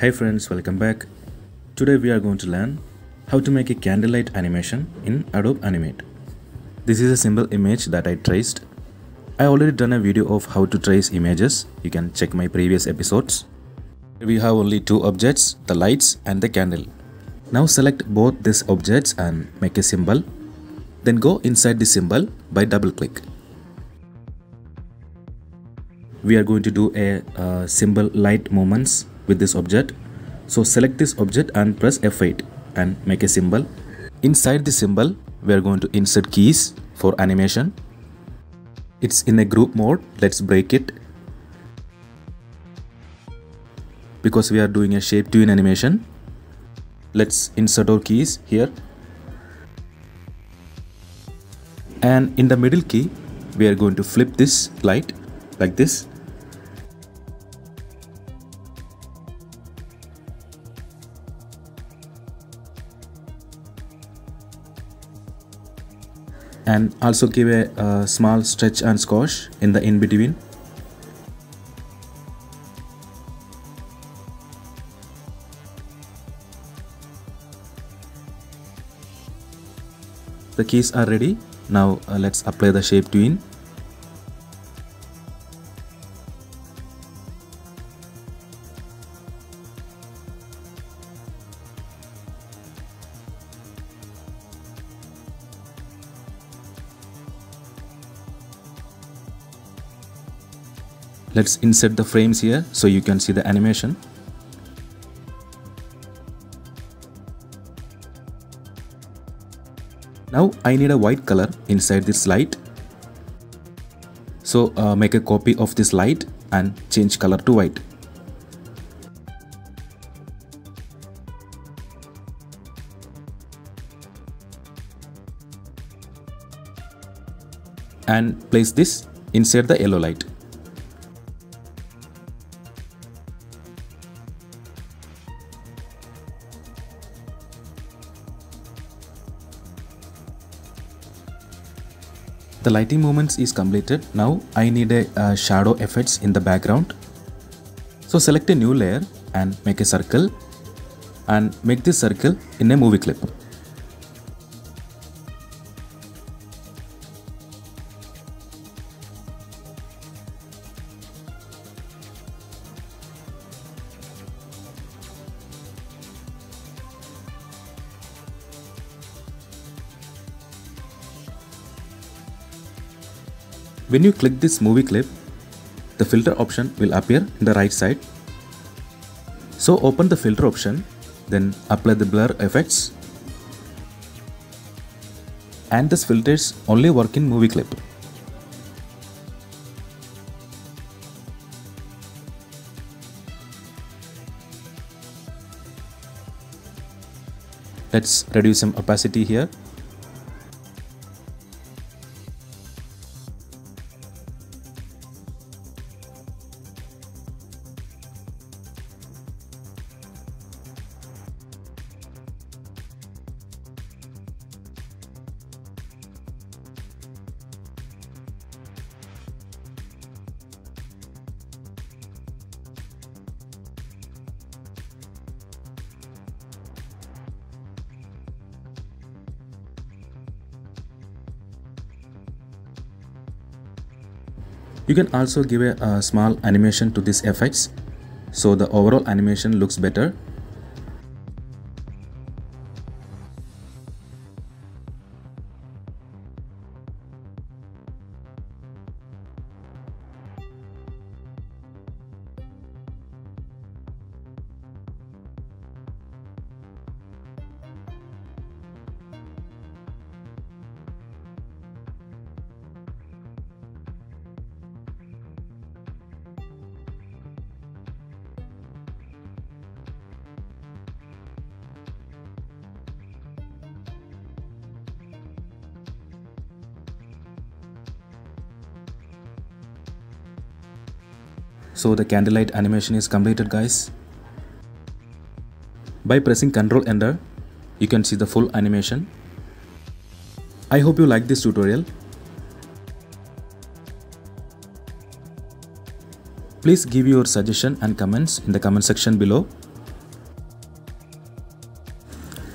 Hey friends, welcome back. Today we are going to learn how to make a candlelight animation in Adobe Animate. This is a simple image that I traced. I already done a video of how to trace images. You can check my previous episodes. We have only two objects, the lights and the candle. Now select both these objects and make a symbol. Then go inside the symbol by double click. We are going to do a uh, symbol light movements with this object. So select this object and press F8 and make a symbol. Inside the symbol, we are going to insert keys for animation. It's in a group mode. Let's break it. Because we are doing a shape tween animation, let's insert our keys here. And in the middle key, we are going to flip this light like this and also give a, a small stretch and squash in the in between the keys are ready. Now uh, let's apply the shape tween let's insert the frames here so you can see the animation. Now I need a white color inside this light. So uh, make a copy of this light and change color to white. And place this inside the yellow light The lighting movements is completed. Now I need a uh, shadow effects in the background. So select a new layer and make a circle and make this circle in a movie clip. When you click this movie clip, the filter option will appear in the right side. So open the filter option, then apply the blur effects. And this filters only work in movie clip. Let's reduce some opacity here You can also give a, a, small animation to these effects so the overall animation looks better. So the candlelight animation is completed guys. By pressing Ctrl Enter, you can see the full animation. I hope you like this tutorial. Please give your suggestion and comments in the comment section below.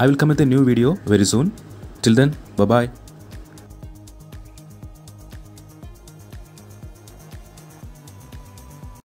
I will come with a new video very soon. Till then, bye bye.